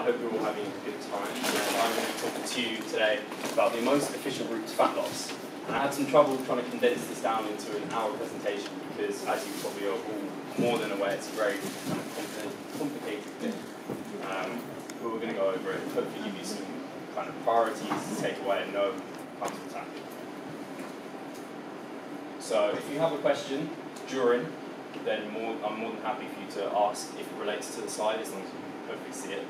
I hope you're all having a good time. I'm going to be talking to you today about the most efficient route to fat loss. And I had some trouble trying to condense this down into an hour presentation because, as you probably are all more than aware, it's a very kind of complicated thing. Um, but we're going to go over it and hopefully give you some kind of priorities to take away and know how to attack it. So if you have a question during, then more, I'm more than happy for you to ask if it relates to the slide, as long as you can hopefully see it.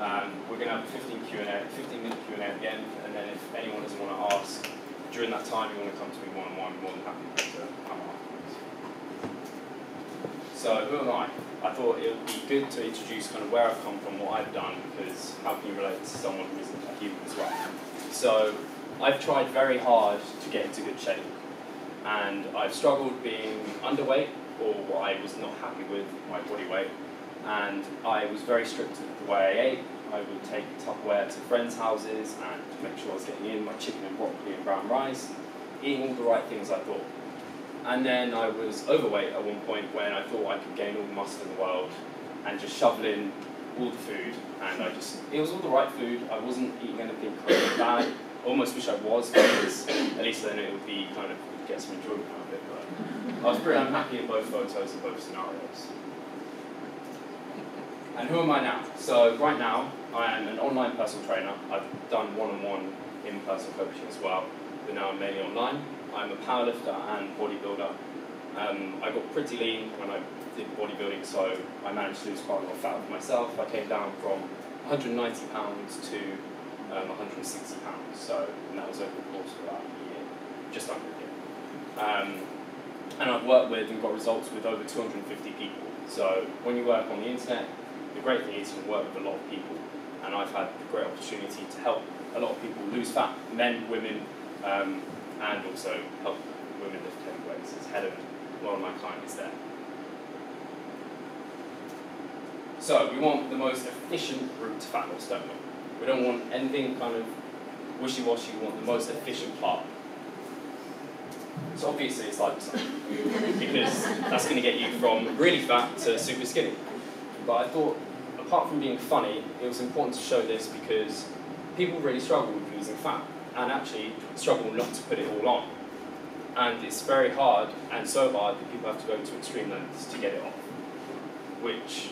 Um, we're going to have a 15 Q&A, 15 minute Q&A at the end, and then if anyone doesn't want to ask during that time, you want to come to me one on one, I'm more than happy to come afterwards. So who am I? I thought it would be good to introduce kind of where I've come from, what I've done, because how can you relate to someone who isn't a human as well? So I've tried very hard to get into good shape, and I've struggled being underweight or what I was not happy with my body weight and I was very strict with the way I ate. I would take Tupperware to friends' houses and make sure I was getting in my chicken and broccoli and brown rice, eating all the right things I thought. And then I was overweight at one point when I thought I could gain all the muscle in the world and just shovel in all the food. And I just, it was all the right food. I wasn't eating anything crazy bad. Almost wish I was because at least then it would be kind of get some enjoyment out of it. But I was pretty unhappy in both photos and both scenarios. And who am I now? So right now, I am an online personal trainer. I've done one-on-one in-person coaching as well, but now I'm mainly online. I'm a powerlifter and bodybuilder. Um, I got pretty lean when I did bodybuilding, so I managed to lose quite a lot of fat for myself. I came down from 190 pounds to um, 160 pounds, so and that was over the course of about a year, just under a year. Um, and I've worked with and got results with over 250 people. So when you work on the internet, the great thing is you can work with a lot of people, and I've had the great opportunity to help a lot of people lose fat, men, women, um, and also help women lift heavy weights. As Helen, one of my clients, there. So we want the most efficient route to fat loss, don't we? We don't want anything kind of wishy-washy. We want the most efficient part. So obviously it's like because that's going to get you from really fat to super skinny. But I thought, apart from being funny, it was important to show this because people really struggle with losing fat and actually struggle not to put it all on. And it's very hard and so hard that people have to go to extreme lengths to get it off. Which,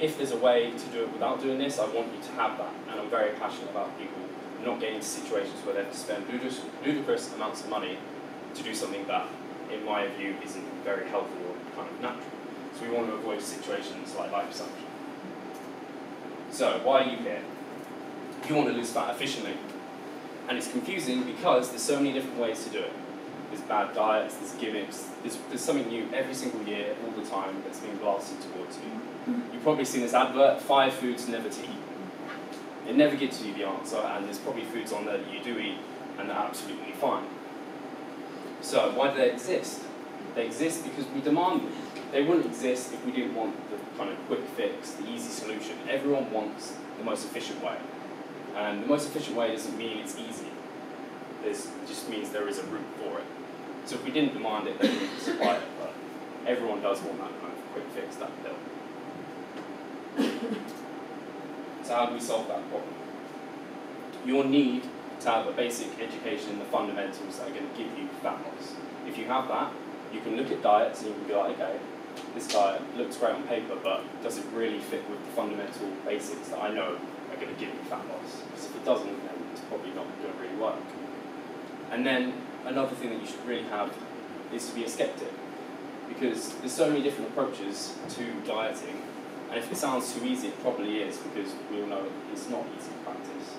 if there's a way to do it without doing this, I want you to have that. And I'm very passionate about people not getting into situations where they have to spend ludicrous amounts of money to do something that, in my view, isn't very healthy or kind of natural. So we want to avoid situations like liposuction. So why are you here? You want to lose fat efficiently. And it's confusing because there's so many different ways to do it. There's bad diets, there's gimmicks, there's, there's something new every single year, all the time, that's being blasted towards you. You've probably seen this advert, five foods never to eat. It never gives you the answer, and there's probably foods on there that you do eat, and they're absolutely fine. So why do they exist? They exist because we demand them. They wouldn't exist if we didn't want the kind of quick fix, the easy solution. Everyone wants the most efficient way. And the most efficient way doesn't mean it's easy. This just means there is a route for it. So if we didn't demand it, then we would supply it. But everyone does want that kind of quick fix, that pill. so how do we solve that problem? You'll need to have a basic education in the fundamentals that are going to give you fat loss. If you have that, you can look at diets and you can be like, okay, this diet looks great on paper, but does it really fit with the fundamental basics that I know are going to give me fat loss? Because if it doesn't, then it's probably not going to really work. And then another thing that you should really have is to be a skeptic, because there's so many different approaches to dieting, and if it sounds too easy, it probably is, because we all know it's not easy to practice.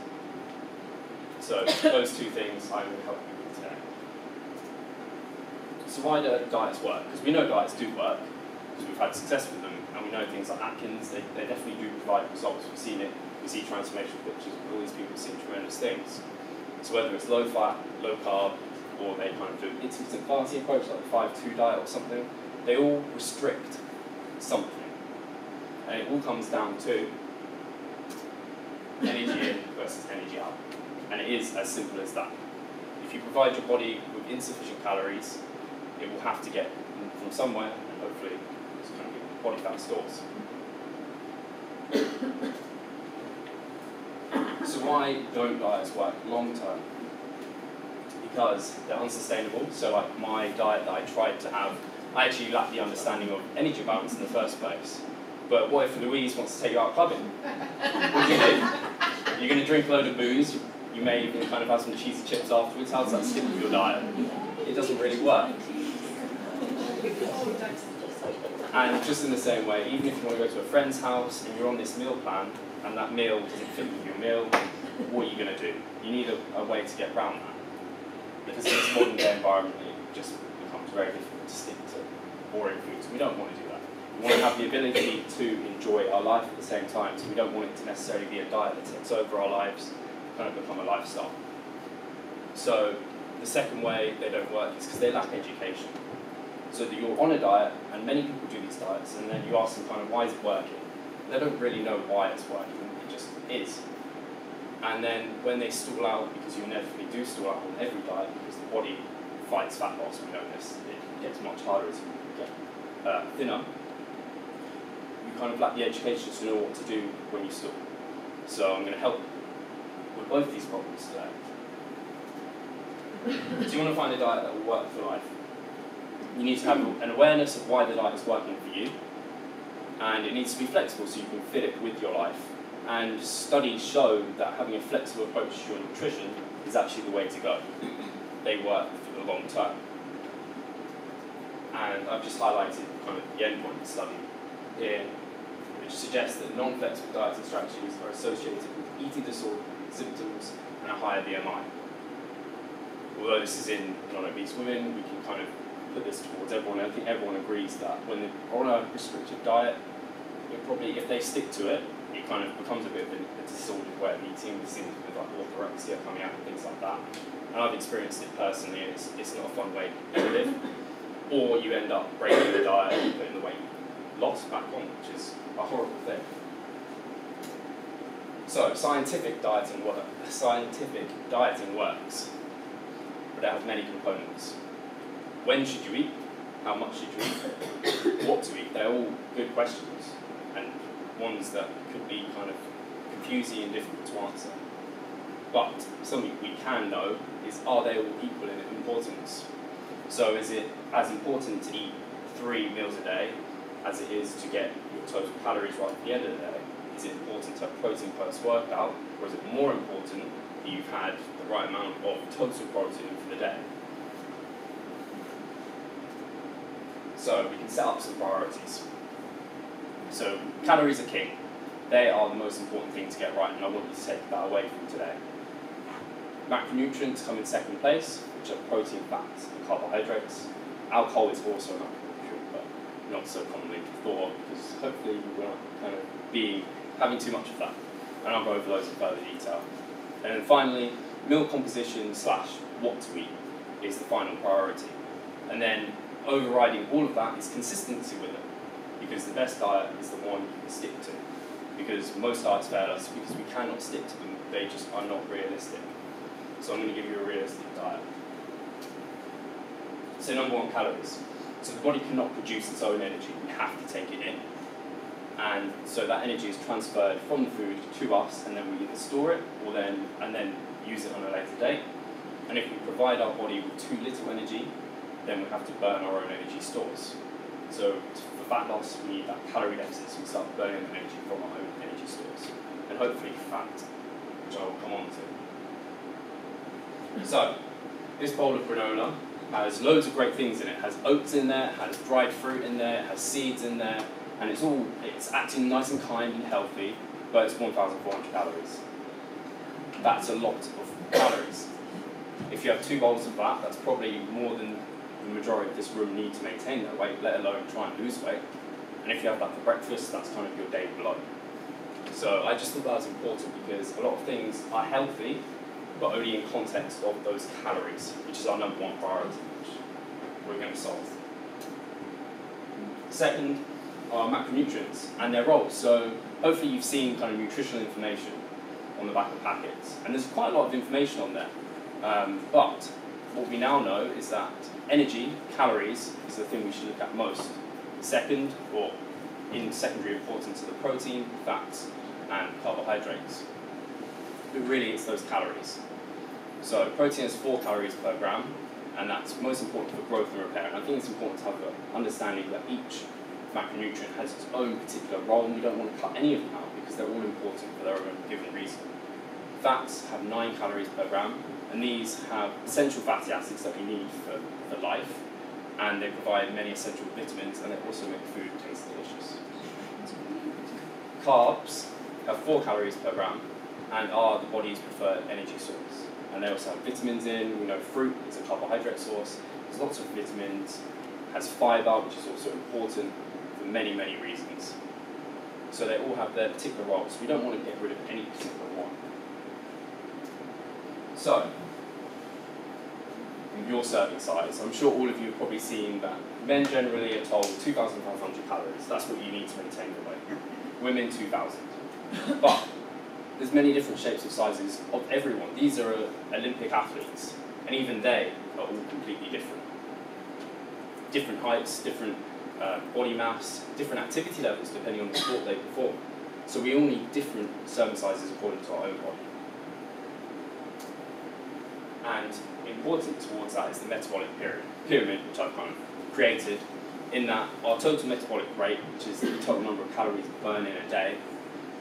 So those two things I will help you with today. So why do diets work? Because we know diets do work, because we've had success with them, and we know things like Atkins, they, they definitely do provide results. We've seen it, we see transformational pictures all these people seeing tremendous things. So whether it's low fat, low carb, or they kind of do intermittent fasting approach, like the 5-2 diet or something, they all restrict something. And it all comes down to energy in versus energy out. And it is as simple as that. If you provide your body with insufficient calories, it will have to get from somewhere, and hopefully it's going to be body fat stores. So why don't diets work long term? Because they're unsustainable. So like my diet that I tried to have, I actually lacked the understanding of energy balance in the first place. But what if Louise wants to take you out clubbing? What do you do? You're going to drink a load of booze. You may even kind of have some cheesy chips afterwards. How does that stick with your diet? It doesn't really work. And just in the same way, even if you want to go to a friend's house and you're on this meal plan and that meal doesn't fit with your meal, what are you going to do? You need a, a way to get around that. Because in this modern day environment, it just becomes very difficult to stick to boring foods. We don't want to do that. We want to have the ability to enjoy our life at the same time, so we don't want it to necessarily be a diet that takes over our lives, kind of become a lifestyle. So the second way they don't work is because they lack education. So that you're on a diet, and many people do these diets, and then you ask them kind of why is it working? They don't really know why it's working, it just is. And then when they stall out, because you inevitably do stall out on every diet, because the body fights fat loss, we know this, it gets much harder as you get uh, thinner, you kind of lack the education to know what to do when you stall. So I'm going to help with both these problems today. Do you want to find a diet that will work for life? You need to have an awareness of why the diet is working for you, and it needs to be flexible so you can fit it with your life. And studies show that having a flexible approach to your nutrition is actually the way to go. They work for the long term. And I've just highlighted kind of the endpoint study here, which suggests that non-flexible dieting strategies are associated with eating disorder symptoms and a higher BMI. Although this is in non-obese women, we can kind of put this towards everyone. I think everyone agrees that when they're on a restrictive diet, it probably, if they stick to it, it kind of becomes a bit of a, disordered way of eating. We see with like orthorexia coming out and things like that. And I've experienced it personally, and it's, it's not a fun way to live. Or you end up breaking the diet and putting the weight loss back on, which is a horrible thing. So scientific dieting work, scientific dieting works, but it has many components. When should you eat? How much should you eat? what to eat? They're all good questions and ones that could be kind of confusing and difficult to answer. But something we can know is are they all equal in importance? So is it as important to eat three meals a day as it is to get your total calories right at the end of the day? Is it important to have protein post workout, or is it more important that you've had the right amount of total protein for the day? So we can set up some priorities. So calories are king. They are the most important thing to get right, and I want you to take that away from today. Macronutrients come in second place, which are protein, fats, and carbohydrates. Alcohol is also a macronutrient, but not so commonly thought of because hopefully we're not kind of being having too much of that. And I'll go over those in further detail. And then finally, meal composition slash what to eat is the final priority. And then overriding all of that is consistency with it. Because the best diet is the one you can stick to. Because most diets fail us because we cannot stick to them, they just are not realistic. So I'm going to give you a realistic diet. So number one, calories. So the body cannot produce its own energy, we have to take it in and so that energy is transferred from the food to us, and then we either store it or then and then use it on a later date. And if we provide our body with too little energy, then we have to burn our own energy stores. So for fat loss, we need that calorie deficit, so we start burning the energy from our own energy stores, and hopefully fat, which I will come on to. So this bowl of granola has loads of great things in it. It has oats in there, has dried fruit in there, has seeds in there, and it's all it's acting nice and kind and healthy, but it's 1,400 calories. That's a lot of calories. If you have two bowls of that, that's probably more than the majority of this room need to maintain their weight, let alone try and lose weight. And if you have that for breakfast, that's kind of your day below. So I just thought that was important because a lot of things are healthy, but only in context of those calories, which is our number one priority, which we're going to solve. Second, are macronutrients and their roles. So hopefully you've seen kind of nutritional information on the back of packets, and there's quite a lot of information on there. Um, but what we now know is that energy, calories, is the thing we should look at most. Second, or in secondary importance, are the protein, fats, and carbohydrates. but really it's those calories. So protein has four calories per gram, and that's most important for growth and repair. And I think it's important to have an understanding that each macronutrient has its own particular role, and we don't want to cut any of them out because they're all important for their own given reason. Fats have nine calories per gram, and these have essential fatty acids that we need for, for life, and they provide many essential vitamins, and they also make food taste delicious. Carbs have four calories per gram, and are the body's preferred energy source. And they also have vitamins in, we know fruit is a carbohydrate source, there's lots of vitamins, has fibre, which is also important for many, many reasons. So they all have their particular roles. We don't want to get rid of any particular one. So, your serving size. I'm sure all of you have probably seen that men generally are told 2,500 calories. That's what you need to maintain your weight. Women 2,000. But there's many different shapes of sizes of everyone. These are Olympic athletes, and even they are all completely different. Different heights, different uh, body mass, different activity levels depending on the sport they perform. So we all need different serving sizes according to our own body. And important towards that is the metabolic pyramid, which I've kind of created, in that our total metabolic rate, which is the total number of calories burned in a day,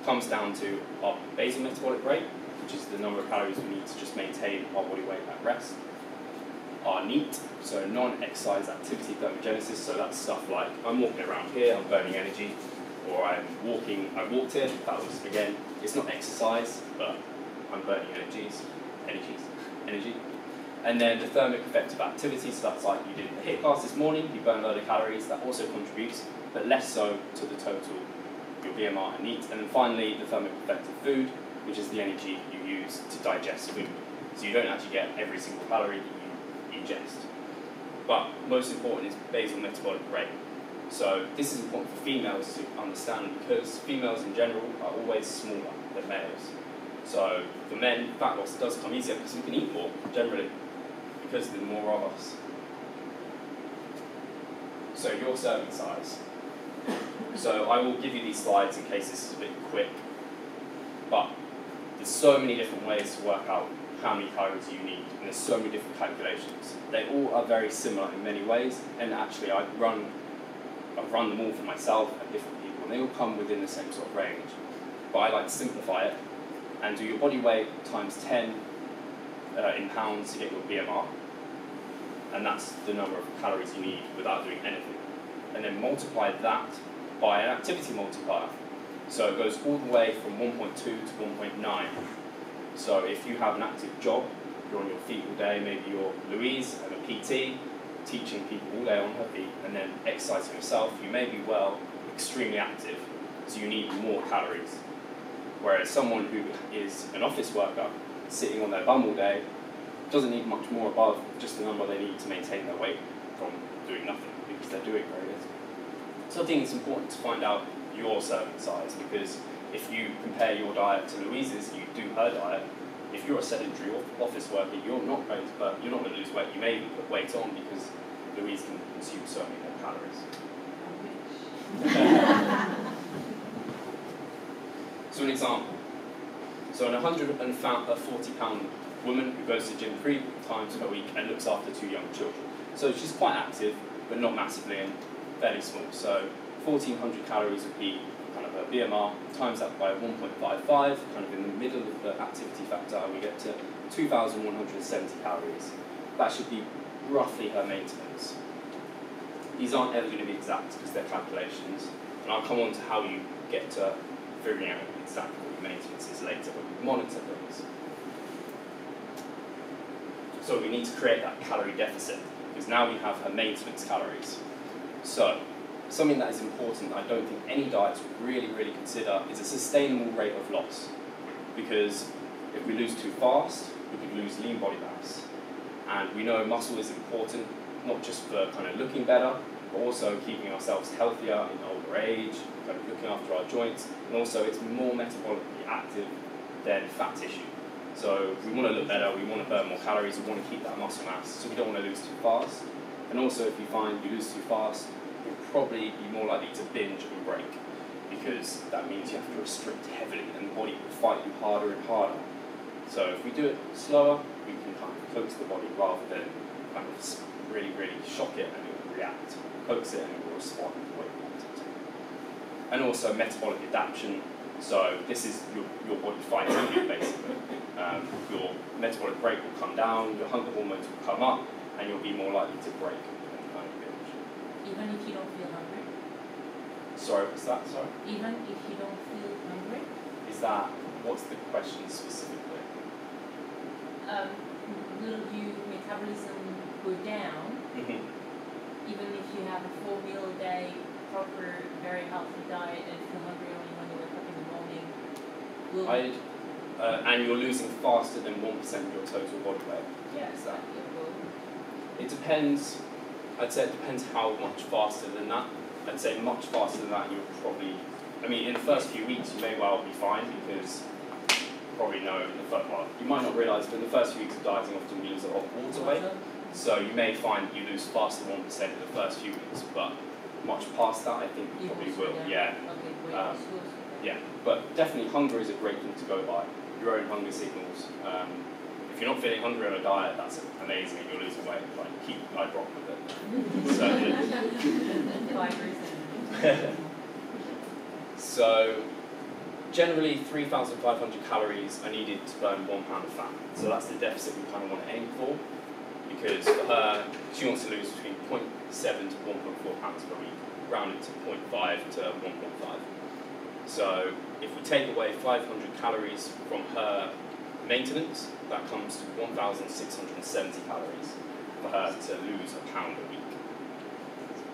comes down to our basal metabolic rate, which is the number of calories we need to just maintain our body weight at rest. Our NEAT, so non-exercise activity thermogenesis, so that's stuff like I'm walking around here, I'm burning energy, or I'm walking, I walked here, that was, again, it's not exercise, but I'm burning energies, energies, energy. And then the thermic effect of activity, so that's like you did in the HIIT class this morning, you burn a load of calories, that also contributes, but less so to the total your BMR and NEAT. And then finally, the thermic effect of food, which is the energy you use to digest food. So you don't actually get every single calorie that you ingest. But most important is basal metabolic rate. So this is important for females to understand because females in general are always smaller than males. So for men, fat loss does come easier because we can eat more generally because there are more of us. So your serving size. So I will give you these slides in case this is a bit quick, but there's so many different ways to work out how many calories you need, and there's so many different calculations. They all are very similar in many ways, and actually I've run, I've run them all for myself and different people, and they all come within the same sort of range. But I like to simplify it and do your body weight times 10 uh, in pounds to get your BMR, and that's the number of calories you need without doing anything. And then multiply that by an activity multiplier. So it goes all the way from 1.2 to 1.9. So if you have an active job, you're on your feet all day, maybe you're Louise and a PT, teaching people all day on her feet, and then exercising yourself, you may be well extremely active, so you need more calories. Whereas someone who is an office worker, sitting on their bum all day, doesn't need much more above just the number they need to maintain their weight from doing nothing, because they're doing very little. So I think it's important to find out your serving size because if you compare your diet to Louise's, you do her diet. If you're a sedentary office worker, you're not going to burn, you're not going to lose weight. You may put weight on because Louise can consume so many more calories. an example. So an 140 pound woman who goes to gym three times per week and looks after two young children. So she's quite active, but not massively and fairly small. So 1400 calories would be kind of a BMR, times that by 1.55, kind of in the middle of the activity factor, and we get to 2170 calories. That should be roughly her maintenance. These aren't ever going to be exact because they're calculations, and I'll come on to how you get to figuring out exactly what maintenance is later when we monitor things. So we need to create that calorie deficit because now we have her maintenance calories. So something that is important I don't think any diets really, really consider is a sustainable rate of loss. Because if we lose too fast, we could lose lean body mass. And we know muscle is important, not just for kind of looking better, also keeping ourselves healthier in older age, kind of looking after our joints, and also it's more metabolically active than fat tissue. So we want to look better, we want to burn more calories, we want to keep that muscle mass, so we don't want to lose too fast. And also if you find you lose too fast, you'll probably be more likely to binge and break because that means you have to restrict heavily and the body will fight you harder and harder So if we do it slower, we can kind of coax the body rather than kind of really, really shock it and react. Coax it and it will respond the way we want it to. And also metabolic adaptation. So this is your, your body fighting you basically. Um, your metabolic rate will come down, your hunger hormones will come up, and you'll be more likely to break and kind of binge. Even if you don't feel hungry? Sorry, what's that? Sorry? Even if you don't feel hungry? Is that, what's the question specifically? Um, will your metabolism go down Mm-hmm. Even if you have a four meal a day, proper, very healthy diet and feel hungry only when you wake up in the morning? Will I'd, uh, and you're losing faster than 1% of your total body weight. yeah, that- it depends, I'd say it depends how much faster than that. I'd say much faster than that, you'll probably, I mean, in the first few weeks, you may well be fine because probably know in the first, well, you might not realise, but in the first few weeks of dieting, often you lose a lot of water weight. So you may find you lose faster than 1% in the first few weeks, but much past that, I think you probably will yeah. Okay, Um, loss will slow down. Yeah, but definitely hunger is a great thing to go by. Your own hunger signals. Um, if you're not feeling hungry on a diet, that's amazing and you're losing weight. Like keep, I'd rock with it. Fibers. So generally 3,500 calories are needed to burn one pound of fat. So that's the deficit we kind of want to aim for. Because for her, she wants to lose between 0.7 to 1.4 pounds per week, rounded to 0.5 to 1.5. So if we take away 500 calories from her maintenance, that comes to 1,670 calories for her to lose a pound a week.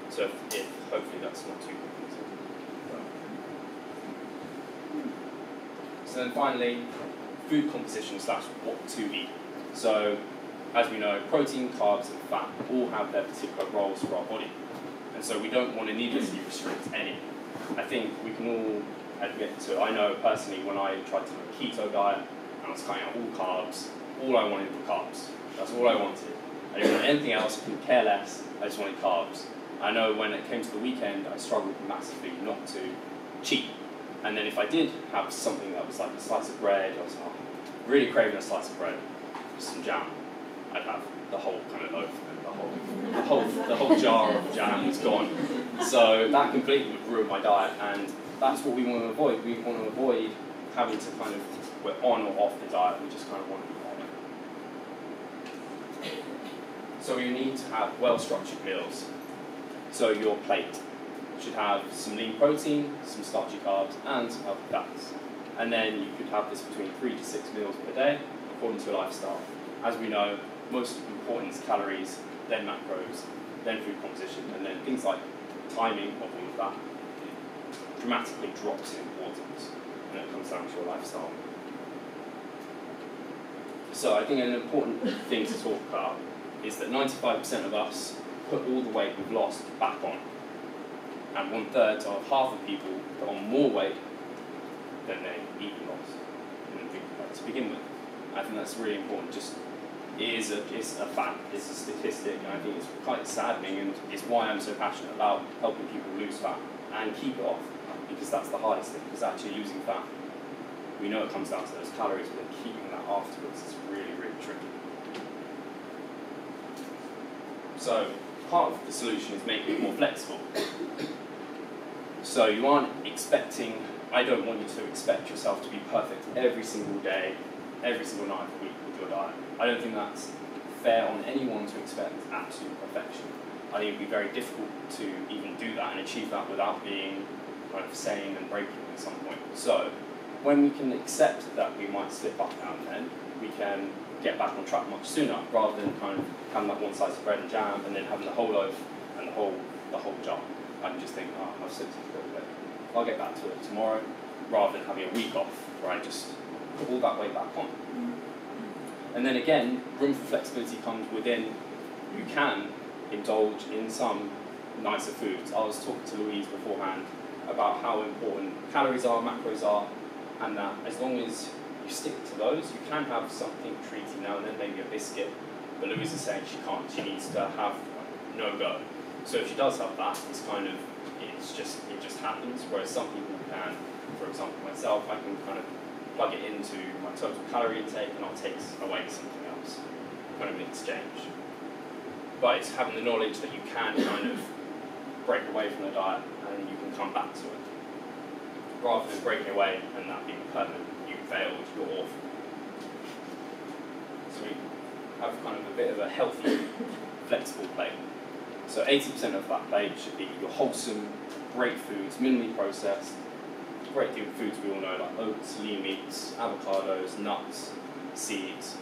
So if, if hopefully that's not too confusing. So then finally, food composition slash what to eat. So as we know, protein, carbs, and fat all have their particular roles for our body. And so we don't want to needlessly restrict any. I think we can all admit to, I know personally when I tried to do a keto diet and I was cutting out all carbs, all I wanted were carbs. That's all I wanted. I didn't want anything else, I couldn't care less, I just wanted carbs. I know when it came to the weekend, I struggled massively not to cheat. And then if I did have something that was like a slice of bread, I was oh, really craving a slice of bread with some jam, I'd have the whole kind of loaf and the whole, the whole, the whole jar of jam was gone. So that completely would ruin my diet, and that's what we want to avoid. We want to avoid having to kind of, we're on or off the diet, we just kind of want to be on it. So you need to have well-structured meals. So your plate should have some lean protein, some starchy carbs, and some healthy fats. And then you could have this between three to six meals per day, according to your lifestyle. As we know, most important is calories, then macros, then food composition, and then things like timing of all of that dramatically drops in importance when it comes down to your lifestyle. So I think an important thing to talk about is that 95% of us put all the weight we've lost back on. And one third of half of people put on more weight than they even lost to begin with. I think that's really important. Just is a it's a fact, it's a statistic, and I think it's quite saddening, and it's why I'm so passionate about helping people lose fat and keep it off, because that's the hardest thing. Because actually losing fat, we know it comes down to those calories, but keeping that afterwards is really really tricky. So part of the solution is making it more flexible. So you aren't expecting, I don't want you to expect yourself to be perfect every single day, every single night of the week I don't think that's fair on anyone to expect absolute perfection. I think it would be very difficult to even do that and achieve that without being kind of sane and breaking at some point. So when we can accept that we might slip up now and then, we can get back on track much sooner rather than kind of having that one slice of bread and jam and then having the whole loaf and the whole the whole jar. Can just think, oh, I've slipped a little bit. I'll get back to it tomorrow rather than having a week off where I just put all that weight back on. Mm. And then again, room for flexibility comes within you can indulge in some nicer foods. I was talking to Louise beforehand about how important calories are, macros are, and that as long as you stick to those, you can have something treaty now and then, maybe a biscuit. But Louise is saying she can't, she needs to have no go. So if she does have that, it's kind of, it's just, it just happens, whereas some people can, for example myself, I can kind of plug it into my total calorie intake and I'll take away something else, kind of in exchange. But it's having the knowledge that you can kind of break away from the diet and you can come back to it. Rather than breaking away and that being permanent, you failed, you're awful. So we have kind of a bit of a healthy, flexible plate. So 80% of that plate should be your wholesome, great foods, minimally processed, great deal of foods we all know like oats, lean meats, avocados, nuts, seeds.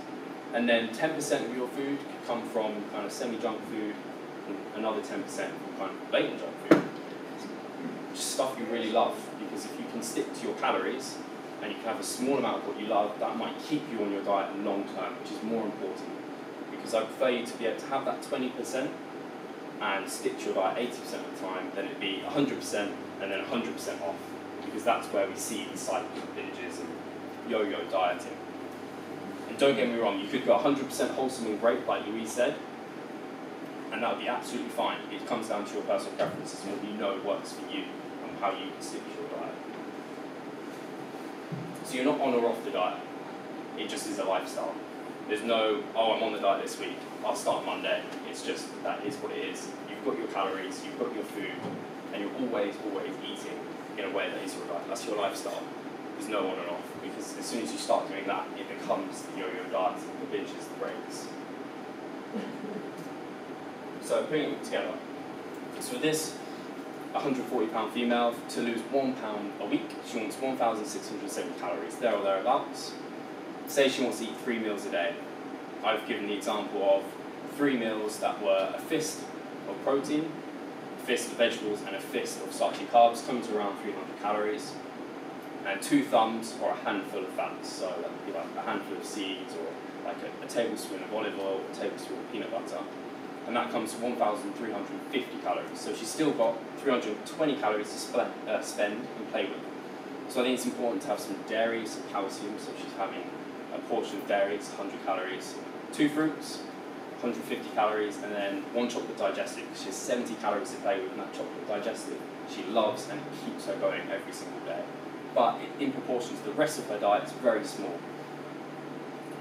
And then 10% of your food could come from kind of semi-junk food, and another 10% from kind of blatant junk food. Just stuff you really love, because if you can stick to your calories and you can have a small amount of what you love, that might keep you on your diet long term, which is more important. Because I prefer you to be able to have that 20% and stick to your diet 80% of the time than it be 100% and then 100% off because that's where we see the of binges and yo-yo dieting. And don't get me wrong, you could go 100% wholesome and great, like Louise said, and that would be absolutely fine. It comes down to your personal preferences and what you know works for you and how you can stick to your diet. So you're not on or off the diet. It just is a lifestyle. There's no, oh, I'm on the diet this week. I'll start Monday. It's just that is what it is. You've got your calories, you've got your food, and you're always, always eating in a way that is your diet. That's your lifestyle. There's no on and off because as soon as you start doing that, it becomes the yo-yo diet, the binges, the breaks. So putting it together. So this 140 pound female to lose one pound a week, she wants 1,670 calories, there or thereabouts. Say she wants to eat three meals a day. I've given the example of three meals that were a fist of protein, fist of vegetables, and a fist of starchy carbs, comes around 300 calories. And two thumbs or a handful of fats, so that would be like a handful of seeds or like a, a tablespoon of olive oil, a tablespoon of peanut butter and that comes to 1,350 calories. So she's still got 320 calories to uh, spend and play with. So I think it's important to have some dairy, some calcium, so she's having a portion of dairy, it's 100 calories, two fruits, 150 calories, and then one chocolate digestive, she has 70 calories to play with, that chocolate digestive she loves and it keeps her going every single day. But in proportion to the rest of her diet, it's very small.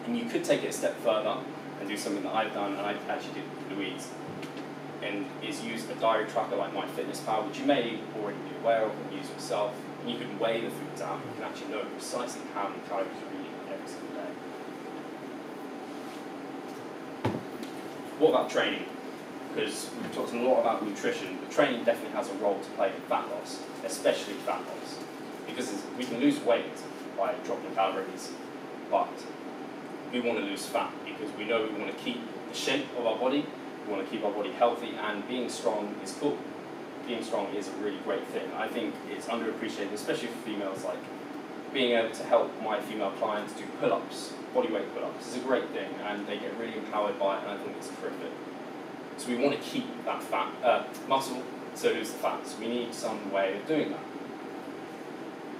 And you could take it a step further and do something that I've done, and I actually did with Louise, and is use a diary tracker like MyFitnessPal, which you may already be aware of and use yourself. And you can weigh the foods out. You can actually know precisely how many calories you're eating every single day. What about training? Because we've talked a lot about nutrition, but training definitely has a role to play in fat loss, especially fat loss. Because we can lose weight by dropping calories, but we want to lose fat because we know we want to keep the shape of our body, we want to keep our body healthy, and being strong is cool. Being strong is a really great thing. I think it's underappreciated, especially for females, like being able to help my female clients do pull-ups, bodyweight pull-ups is a great thing, and they get really empowered by it, and I think it's terrific. So we want to keep that fat, uh, muscle, so lose the fat. So we need some way of doing that.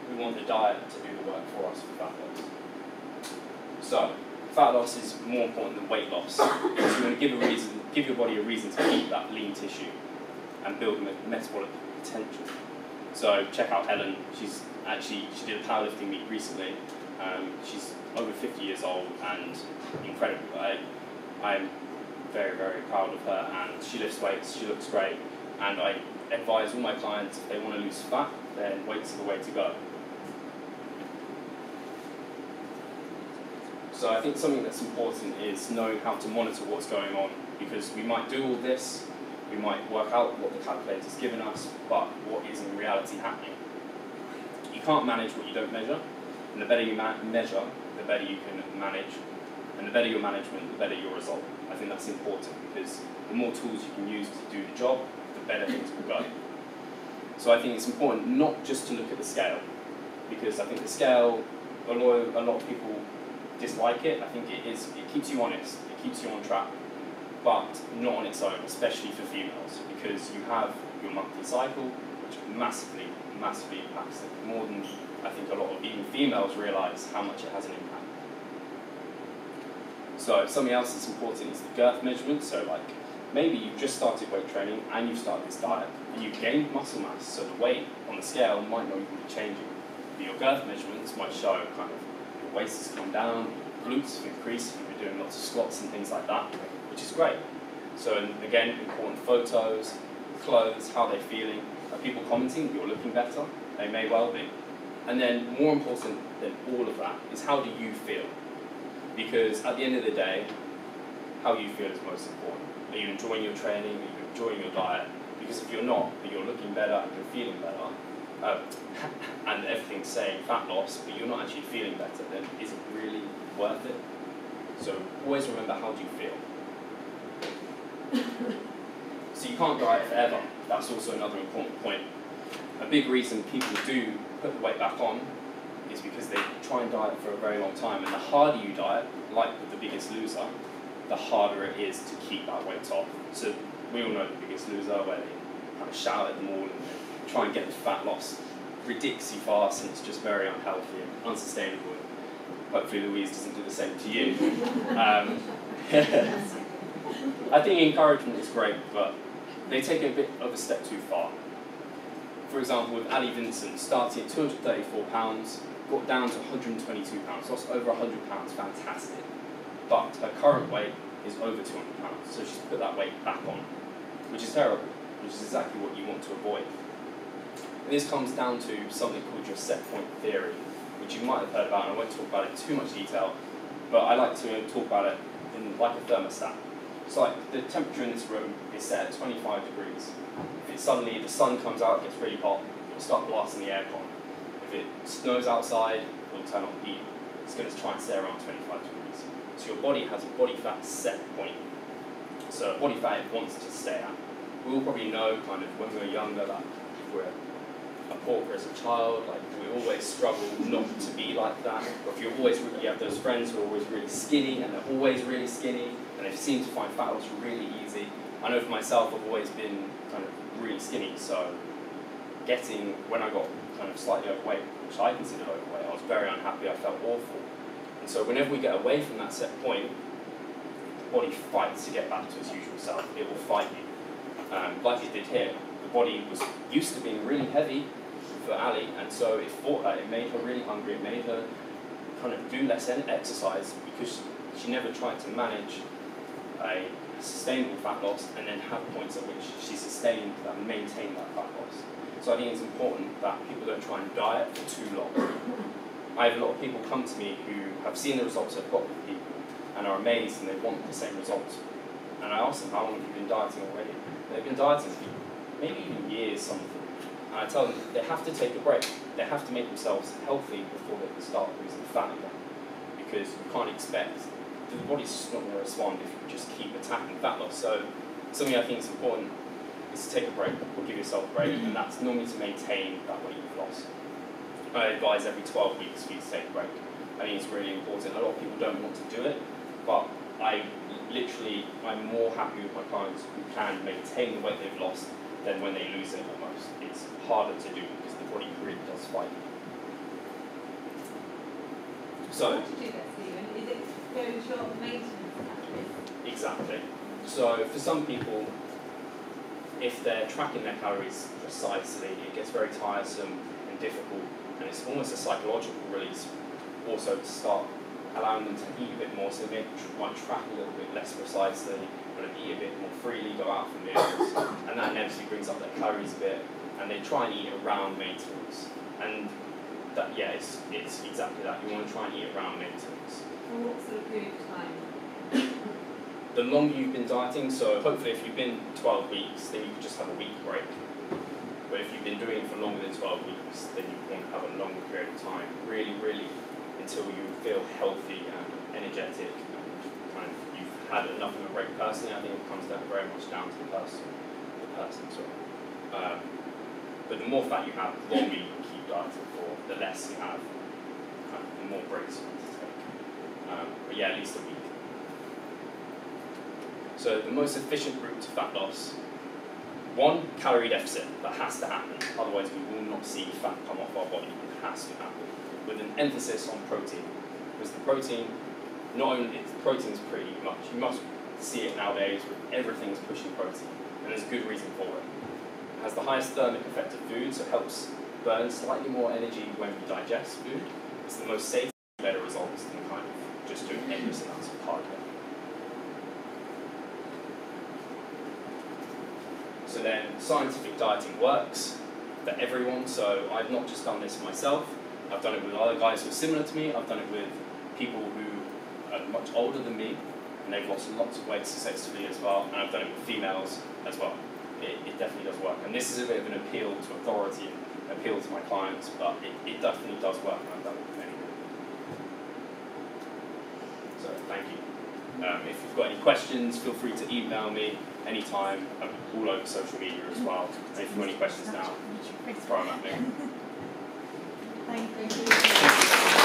We want the diet to do the work for us for fat loss. So, fat loss is more important than weight loss because you want to give a reason, give your body a reason to keep that lean tissue and build metabolic potential. So check out Helen. She's actually she did a powerlifting meet recently. Um, she's over 50 years old and incredible. I, I'm very very proud of her and she lifts weights. She looks great and I advise all my clients if they want to lose fat, then weights are the way to go. So I think something that's important is knowing how to monitor what's going on because we might do all this, we might work out what the calculator's given us, but what is in reality happening. You can't manage what you don't measure, and the better you measure, the better you can manage, and the better your management, the better your result. I think that's important because the more tools you can use to do the job, the better things will go. So I think it's important not just to look at the scale, because I think the scale, although a lot of people dislike it. I think it is it keeps you honest, it keeps you on track, but not on its own, especially for females, because you have your monthly cycle, which massively, massively impacts it more than I think a lot of even females realise how much it has an impact. So something else that's important is the girth measurement. So like maybe you've just started weight training and you've started this diet and you've gained muscle mass, so the weight on the scale might not even be changing. But your girth measurements might show kind of your waist has come down, glutes have increased, you've been doing lots of squats and things like that, which is great. So and again, important photos, clothes, how they're feeling. Are people commenting you're looking better? They may well be. And then more important than all of that is how do you feel? Because at the end of the day, how you feel is most important. Are you enjoying your training? Are you enjoying your diet? Because if you're not, but you're looking better and you're feeling better, uh, and everything's saying fat loss, but you're not actually feeling better, then is it really worth it? So always remember how do you feel. so you can't diet forever. That's also another important point. A big reason people do put the weight back on is because they try and diet for a very long time. And the harder you diet, like with the biggest loser, the harder it is to keep that weight off. So we all know the biggest loser where they kind of shout at them all and try and get the fat loss ridiculously fast and it's just very unhealthy and unsustainable. Hopefully Louise doesn't do the same to you. Um, I think encouragement is great, but they take it a bit of a step too far. For example, with Ali Vincent, starting at 234 pounds, got down to 122 pounds, lost over 100 pounds, fantastic. But her current weight is over 200 pounds, so she's put that weight back on, which is terrible, which is exactly what you want to avoid. And this comes down to something called your set point theory, which you might have heard about, and I won't talk about it in too much detail, but I like to talk about it in like a thermostat. It's like the temperature in this room is set at 25 degrees. If it suddenly the sun comes out, it gets really hot, it'll start blasting the aircon. If it snows outside, it'll turn on heat. It's going to try and stay around 25 degrees. So your body has a body fat set point. So body fat it wants to stay at. We all probably know kind of when we were younger that if we're a porker as a child, like always struggle not to be like that. Or if you're always you have those friends who are always really skinny and they're always really skinny and they seem to find fat loss really easy. I know for myself I've always been kind of really skinny, so getting when I got kind of slightly overweight, which I considered overweight, I was very unhappy, I felt awful. And so whenever we get away from that set point, the body fights to get back to its usual self. It will fight you. Um, like it did here. The body was used to being really heavy for Ali, and so it fought that. It made her really hungry. It made her kind of do less exercise because she never tried to manage a sustainable fat loss and then have points at which she sustained that, maintained that fat loss. So I think it's important that people don't try and diet for too long. I have a lot of people come to me who have seen the results I've got with people and are amazed and they want the same results. And I ask them, how long have you been dieting already? They've been dieting for maybe even years, some of them. And I tell them they have to take a break. They have to make themselves healthy before they can start losing fat again. Because you can't expect, the body's just not going to respond if you just keep attacking fat loss. So something I think is important is to take a break or give yourself a break, and that's normally to maintain that weight you've lost. I advise every 12 weeks for you to take a break. I think it's really important. A lot of people don't want to do it, but I literally, I'm more happy with my clients who can maintain the weight they've lost than when they lose it almost. It's harder to do because the body really does fight. So, How to do that, Stephen? Is it going to maintenance exactly. So, for some people, if they're tracking their calories precisely, it gets very tiresome and difficult, and it's almost a psychological release also to start allowing them to eat a bit more, so they might track a little bit less precisely, but eat a bit more freely, go out for meals, and that inevitably brings up their calories a bit, and they try and eat around maintenance. And that, yeah, it's, it's exactly that. You want to try and eat around maintenance. For what sort of period of time? The longer you've been dieting, so hopefully if you've been 12 weeks, then you could just have a week break. But if you've been doing it for longer than 12 weeks, then you want to have a longer period of time, really, really, until you feel healthy and energetic and kind of you've had enough of a break. Personally, I think it comes down very much down to the person, the person, sorry. Um, but the more fat you have, the longer you keep dieting for, the less you have, kind of, the more breaks you want to take. Um, but yeah, at least a week. So the most efficient route to fat loss, one, calorie deficit, that has to happen, otherwise we will not see fat come off our body, it has to happen, with an emphasis on protein, because the protein, not only it's, protein's pretty much, you must see it nowadays with everything's pushing protein, and there's good reason for it. It has the highest thermic effect of food, so it helps burn slightly more energy when we digest food. It's the most safe, better results than kind of just doing endless amounts of cardio. So then scientific dieting works for everyone, so I've not just done this myself, I've done it with other guys who are similar to me, I've done it with people are much older than me, and they've lost lots of weight successfully as well. And I've done it with females as well. It, it definitely does work. And this is a bit of an appeal to authority, and appeal to my clients, but it, it definitely does work. And I've done it with many. So thank you. Um, if you've got any questions, feel free to email me anytime. I'm all over social media as well. And if you've got any questions now, throw them at me. Thank you.